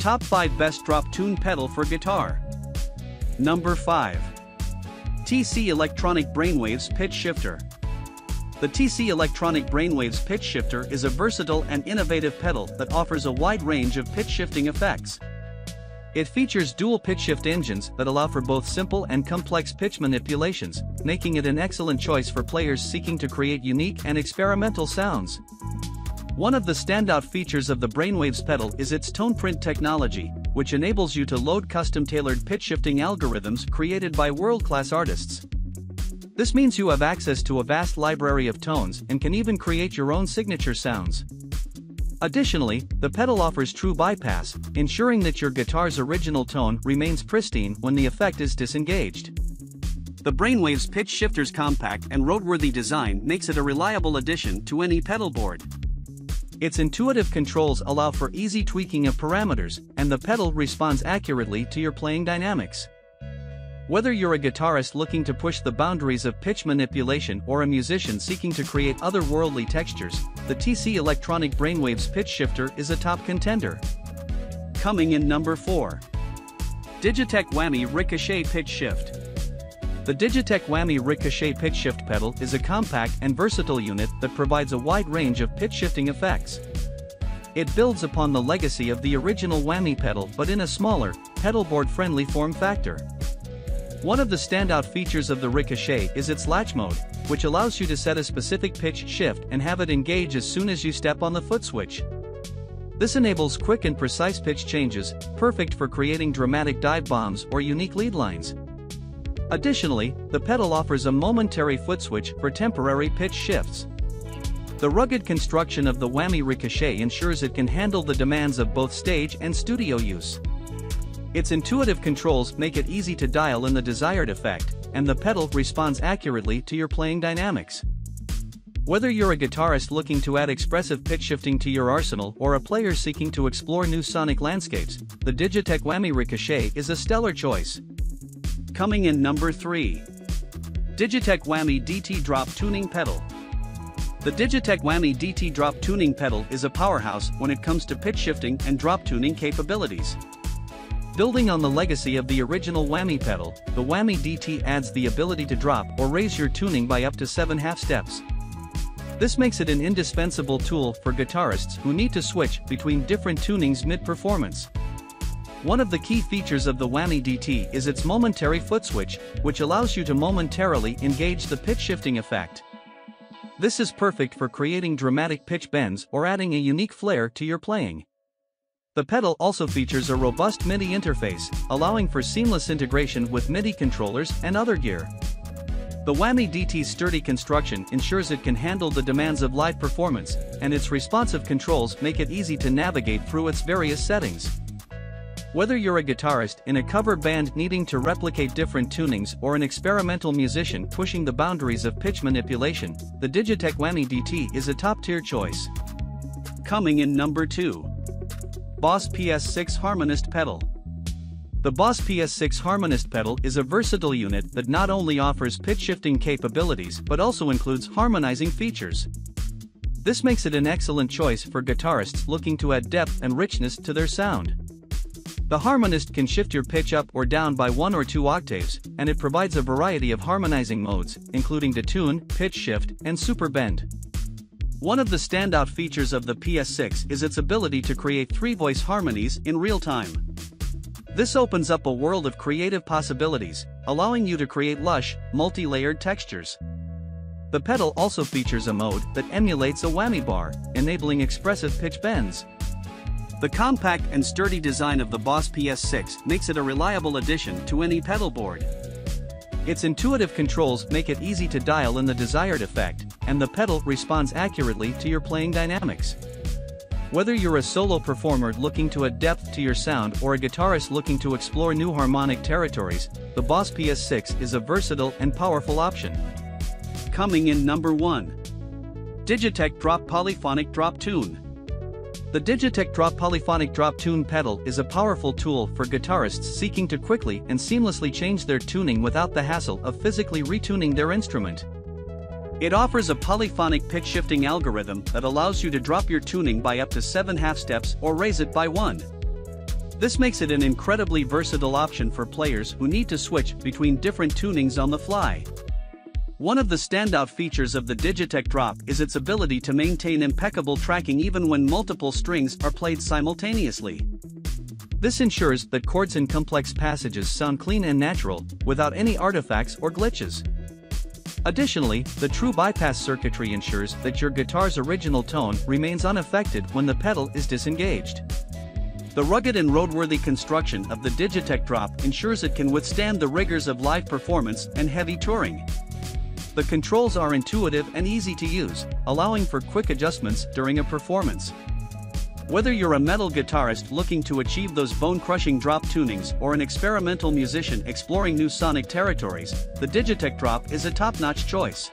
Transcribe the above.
Top 5 Best Drop Tune Pedal for Guitar. Number 5. TC Electronic Brainwaves Pitch Shifter. The TC Electronic Brainwaves Pitch Shifter is a versatile and innovative pedal that offers a wide range of pitch shifting effects. It features dual pitch shift engines that allow for both simple and complex pitch manipulations, making it an excellent choice for players seeking to create unique and experimental sounds. One of the standout features of the Brainwaves pedal is its tone print technology, which enables you to load custom-tailored pitch shifting algorithms created by world-class artists. This means you have access to a vast library of tones and can even create your own signature sounds. Additionally, the pedal offers true bypass, ensuring that your guitar's original tone remains pristine when the effect is disengaged. The Brainwaves pitch shifter's compact and roadworthy design makes it a reliable addition to any pedal board. Its intuitive controls allow for easy tweaking of parameters, and the pedal responds accurately to your playing dynamics. Whether you're a guitarist looking to push the boundaries of pitch manipulation or a musician seeking to create otherworldly textures, the TC Electronic Brainwaves Pitch Shifter is a top contender. Coming in number 4. Digitech Whammy Ricochet Pitch Shift. The Digitech Whammy Ricochet Pitch Shift pedal is a compact and versatile unit that provides a wide range of pitch shifting effects. It builds upon the legacy of the original Whammy pedal but in a smaller, pedalboard-friendly form factor. One of the standout features of the Ricochet is its latch mode, which allows you to set a specific pitch shift and have it engage as soon as you step on the foot switch. This enables quick and precise pitch changes, perfect for creating dramatic dive bombs or unique lead lines. Additionally, the pedal offers a momentary foot switch for temporary pitch shifts. The rugged construction of the Whammy Ricochet ensures it can handle the demands of both stage and studio use. Its intuitive controls make it easy to dial in the desired effect, and the pedal responds accurately to your playing dynamics. Whether you're a guitarist looking to add expressive pitch shifting to your arsenal or a player seeking to explore new sonic landscapes, the Digitech Whammy Ricochet is a stellar choice. Coming in number 3. Digitech Whammy DT Drop Tuning Pedal. The Digitech Whammy DT Drop Tuning Pedal is a powerhouse when it comes to pitch shifting and drop tuning capabilities. Building on the legacy of the original Whammy pedal, the Whammy DT adds the ability to drop or raise your tuning by up to 7 half steps. This makes it an indispensable tool for guitarists who need to switch between different tunings mid-performance. One of the key features of the Whammy DT is its momentary foot switch, which allows you to momentarily engage the pitch shifting effect. This is perfect for creating dramatic pitch bends or adding a unique flair to your playing. The pedal also features a robust MIDI interface, allowing for seamless integration with MIDI controllers and other gear. The Whammy DT's sturdy construction ensures it can handle the demands of live performance, and its responsive controls make it easy to navigate through its various settings. Whether you're a guitarist in a cover band needing to replicate different tunings or an experimental musician pushing the boundaries of pitch manipulation, the Digitech Whammy DT is a top-tier choice. Coming in number 2. Boss PS6 Harmonist Pedal. The Boss PS6 Harmonist pedal is a versatile unit that not only offers pitch shifting capabilities but also includes harmonizing features. This makes it an excellent choice for guitarists looking to add depth and richness to their sound. The Harmonist can shift your pitch up or down by one or two octaves, and it provides a variety of harmonizing modes, including detune, pitch shift, and super bend. One of the standout features of the PS6 is its ability to create three-voice harmonies in real time. This opens up a world of creative possibilities, allowing you to create lush, multi-layered textures. The pedal also features a mode that emulates a whammy bar, enabling expressive pitch bends. The compact and sturdy design of the Boss PS6 makes it a reliable addition to any pedal board. Its intuitive controls make it easy to dial in the desired effect, and the pedal responds accurately to your playing dynamics. Whether you're a solo performer looking to add depth to your sound or a guitarist looking to explore new harmonic territories, the Boss PS6 is a versatile and powerful option. Coming in number 1. Digitech Drop Polyphonic Drop Tune. The Digitech Drop Polyphonic Drop Tune pedal is a powerful tool for guitarists seeking to quickly and seamlessly change their tuning without the hassle of physically retuning their instrument. It offers a polyphonic pitch shifting algorithm that allows you to drop your tuning by up to 7 half steps or raise it by 1. This makes it an incredibly versatile option for players who need to switch between different tunings on the fly. One of the standout features of the Digitech Drop is its ability to maintain impeccable tracking even when multiple strings are played simultaneously. This ensures that chords in complex passages sound clean and natural, without any artifacts or glitches. Additionally, the true bypass circuitry ensures that your guitar's original tone remains unaffected when the pedal is disengaged. The rugged and roadworthy construction of the Digitech Drop ensures it can withstand the rigors of live performance and heavy touring. The controls are intuitive and easy to use, allowing for quick adjustments during a performance. Whether you're a metal guitarist looking to achieve those bone-crushing drop tunings or an experimental musician exploring new sonic territories, the Digitech Drop is a top-notch choice.